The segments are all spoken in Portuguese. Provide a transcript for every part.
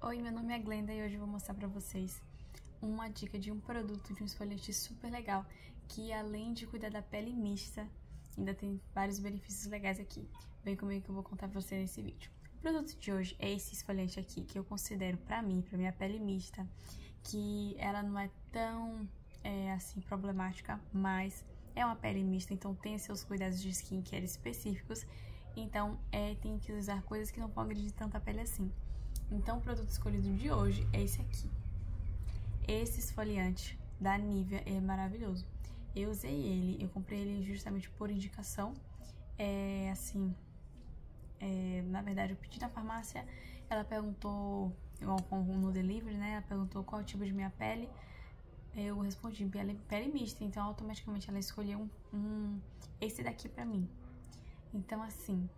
Oi, meu nome é Glenda e hoje eu vou mostrar pra vocês uma dica de um produto de um esfoliante super legal que além de cuidar da pele mista, ainda tem vários benefícios legais aqui. Vem comigo que eu vou contar pra você nesse vídeo. O produto de hoje é esse esfoliante aqui que eu considero pra mim, pra minha pele mista, que ela não é tão é, assim problemática, mas é uma pele mista, então tem seus cuidados de skincare específicos então, é, tem que usar coisas que não vão agredir tanto a pele assim. Então, o produto escolhido de hoje é esse aqui. Esse esfoliante da Nivea é maravilhoso. Eu usei ele, eu comprei ele justamente por indicação. É, assim, é, na verdade, eu pedi na farmácia, ela perguntou, no delivery, né, ela perguntou qual tipo de minha pele. Eu respondi pele, pele mista, então automaticamente ela escolheu um, um esse daqui pra mim. Então, assim,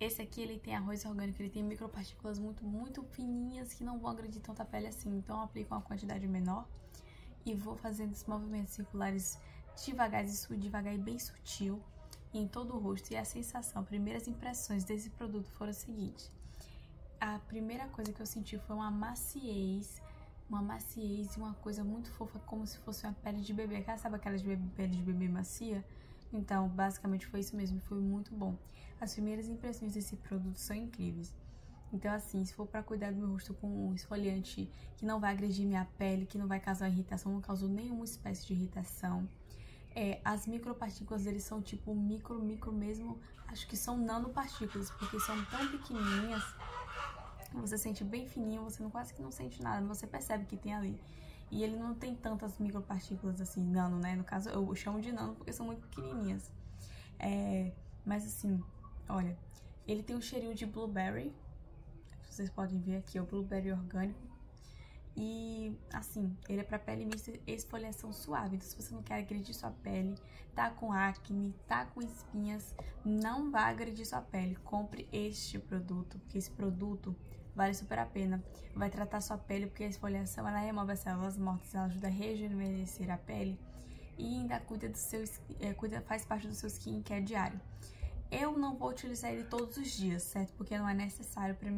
esse aqui ele tem arroz orgânico, ele tem micropartículas muito, muito fininhas que não vão agredir tanta pele assim. Então, eu aplico uma quantidade menor e vou fazendo esses movimentos circulares devagar, devagar e bem sutil em todo o rosto. E a sensação, primeiras impressões desse produto foram o seguinte. A primeira coisa que eu senti foi uma maciez, uma maciez e uma coisa muito fofa, como se fosse uma pele de bebê. Sabe aquela de bebê, pele de bebê macia? Então, basicamente foi isso mesmo, foi muito bom. As primeiras impressões desse produto são incríveis. Então, assim, se for para cuidar do meu rosto com um esfoliante que não vai agredir minha pele, que não vai causar irritação, não causou nenhuma espécie de irritação. É, as micropartículas deles são tipo micro, micro mesmo, acho que são nanopartículas, porque são tão pequenininhas, você sente bem fininho, você não quase que não sente nada, você percebe que tem ali. E ele não tem tantas micropartículas assim, nano, né? No caso, eu chamo de nano porque são muito pequenininhas. É, mas assim, olha, ele tem um cheirinho de blueberry. Vocês podem ver aqui, é o blueberry orgânico. E, assim, ele é pra pele mista esfoliação suave. Então, se você não quer agredir sua pele, tá com acne, tá com espinhas, não vá agredir sua pele. Compre este produto, porque esse produto vale super a pena. Vai tratar sua pele, porque a esfoliação ela remove as células mortas, ela ajuda a rejuvenescer a pele e ainda cuida do seu, é, cuida, faz parte do seu skincare diário. Eu não vou utilizar ele todos os dias, certo? Porque não é necessário para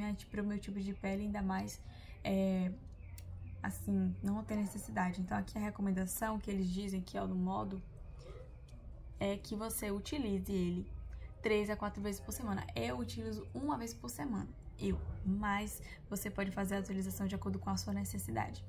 o meu tipo de pele, ainda mais é, assim, não tem necessidade. Então aqui a recomendação que eles dizem que é no modo é que você utilize ele três a quatro vezes por semana. Eu utilizo uma vez por semana eu, mas você pode fazer a utilização de acordo com a sua necessidade.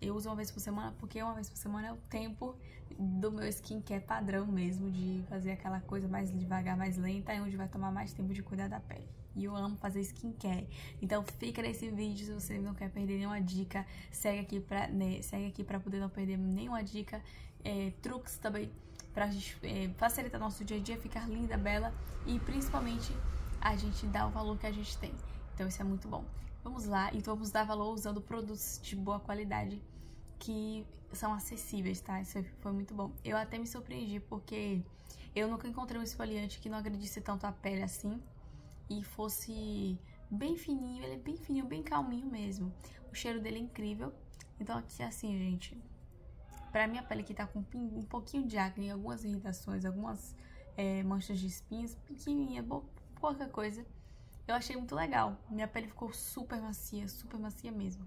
Eu uso uma vez por semana porque uma vez por semana é o tempo do meu skincare padrão mesmo, de fazer aquela coisa mais devagar, mais lenta, e onde vai tomar mais tempo de cuidar da pele. E eu amo fazer skincare. Então fica nesse vídeo se você não quer perder nenhuma dica. Segue aqui pra, né, segue aqui pra poder não perder nenhuma dica. É, truques também pra gente é, facilitar nosso dia a dia, ficar linda, bela e principalmente a gente dar o valor que a gente tem. Então isso é muito bom. Vamos lá, então vamos dar valor usando produtos de boa qualidade que são acessíveis, tá? Isso foi muito bom. Eu até me surpreendi porque eu nunca encontrei um esfoliante que não agredisse tanto a pele assim e fosse bem fininho, ele é bem fininho, bem calminho mesmo. O cheiro dele é incrível. Então aqui assim, gente, pra minha pele que tá com um pouquinho de acne, algumas irritações, algumas é, manchas de espinhos, pequenininha, pouca coisa, eu achei muito legal. Minha pele ficou super macia, super macia mesmo.